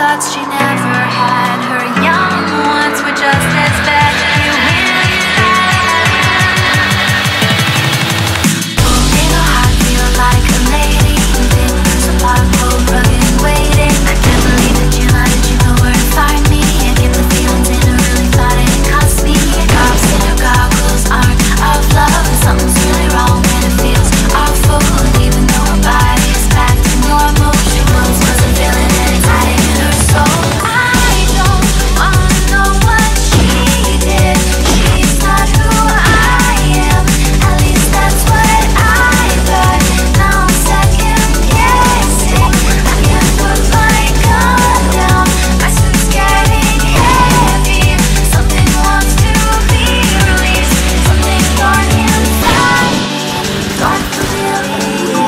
thoughts she never had. Her Thank.